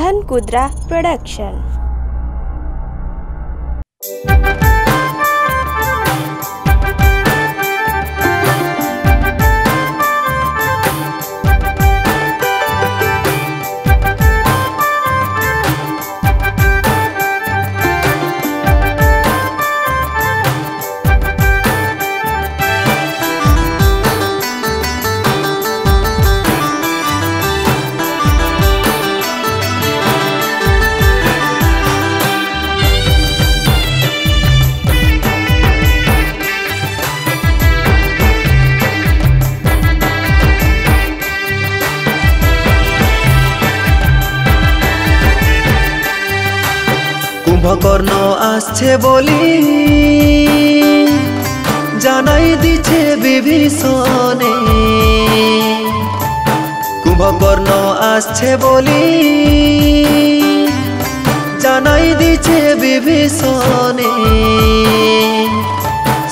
धन कुद्रा प्रोडक्शन। কুম্ভকর্ণ আসছে বলি। জানাই দিছে বিভীষণে। কুম্ভকর্ণ আসছে বলি। জানাই দিছে বিভীষণে।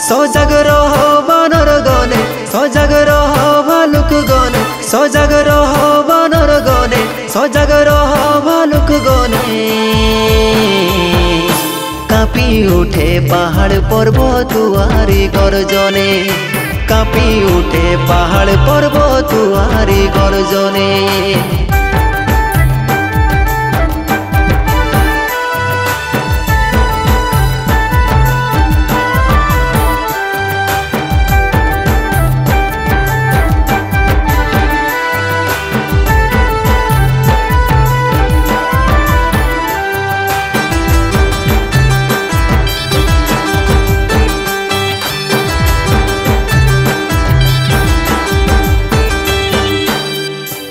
সজাগ রহ বানর গনে সজাগ রহ ভালুক গনে সজাগ রহ বানর গনে সজাগ রহ কাঁপি উঠে পাহাড় পর্বত তুয়ারি গর্জনে। কাঁপি উঠে পাহাড় পর্বত তুয়ারি গর্জনে।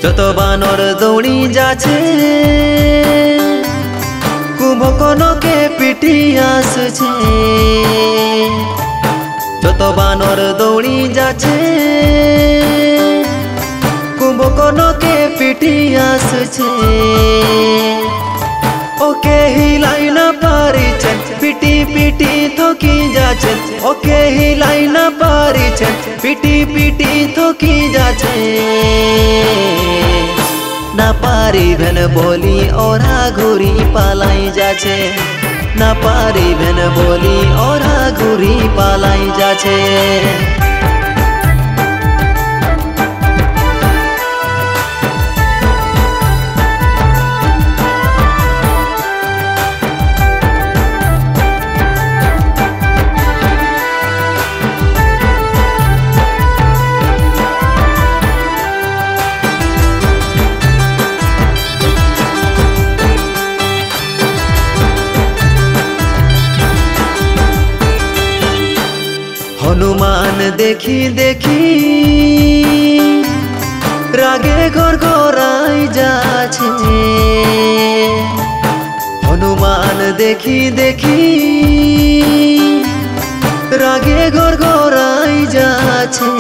যত বানর দৌড়ি যাচ্ছে কুম্ভকর্ণকে পিটি আসছে। যত বানর দৌড়ি যাচ্ছে কুম্ভকর্ণকে পিটি আসছে। ওকে হিলাই না পারিছেন পিটি পিটি থকি যাচ্ছেন ওকে হিলাই না পারিছেন পিটি পিটি থকি যাচ্ছে না পারিবেন বলি ওরা ঘুরি পালাই যাচ্ছে না পারিবেন বলি ওরা ঘুরি পালাই যাচ্ছে হনুমান দেখি দেখি। রাগে ঘর ঘরাই যাচ্ছে। হনুমান দেখি দেখি। রাগে ঘর ঘরাই যাচ্ছে।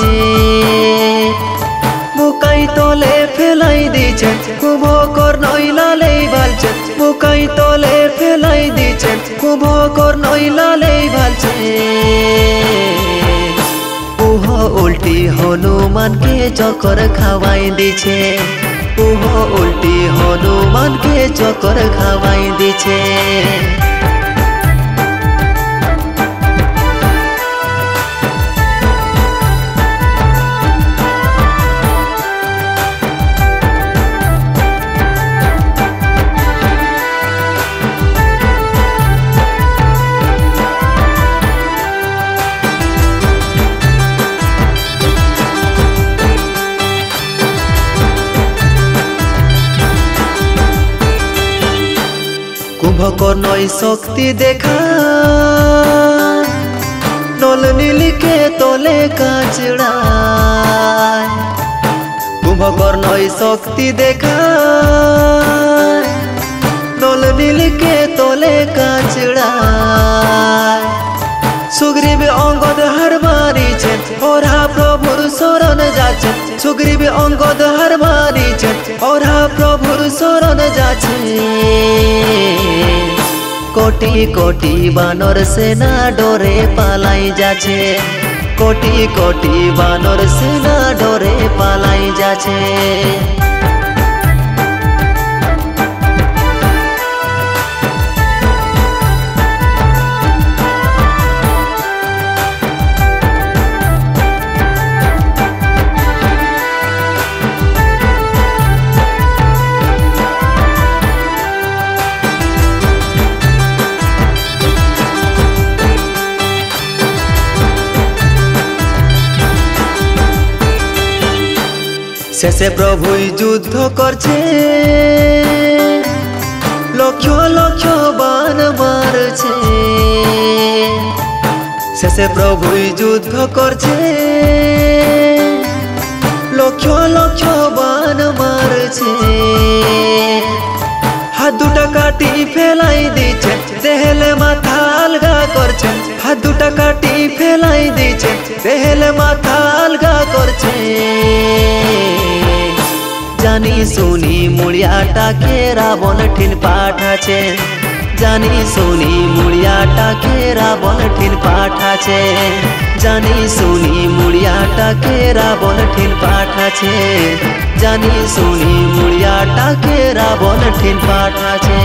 বুকাই তলে ফেলাই দিছেন কুম্ভকর নইলালেই ভালছেন বুকাই তলে ফেলাই দিছেন কুম্ভকর নইলালেই ভালছে হনুমানকে চকর খাওয়াই দিছে। উহ উল্টি হনুমানকে চকর খাওয়াই দিছে। কুম্ভকর্ণই শক্তি দেখা। নল নীলিকে তোলে কাচড়ায়। কুম্ভকর্ণই শক্তি দেখা। নল নীলকে তোলে কাচড়ায়। সুগ্রীব অঙ্গদ হার মারিছেন ওরা প্রভুর শরণ যাচ্ছেন সুগ্রীব অঙ্গদ হার মারিছেন ওরা প্রভুর শরণ যাচ্ছে। কোটি কোটি বানর সেনা ডোরে পালাই যাচ্ছে। কোটি কোটি বানর সেনা ডোরে পালাই যাচ্ছে। শেষে প্রভুই যুদ্ধ করছে। লক্ষ লক্ষ বান মারছে। শেষে প্রভুই যুদ্ধ করছে। লক্ষ লক্ষ বান মারছে। হাত দুটা কাটি ফেলাই দিচ্ছে, দেহলে মাথা হাত দুটা কাটি ফেলাই দিচ্ছে দেহলে মাথা আলগা করছে। জানি শুনি মুড়িয়াটাকে রাবণ ঠিন পাঠাছে জানি শুনি মুড়িয়াটাকে রাবণ ঠিন পাঠাছে জানি শুনি মুড়িয়াটাকে রাবণ ঠিন পাঠাছে জানি শুনি মুড়িয়াটাকে রাবণ ঠিন পাঠাছে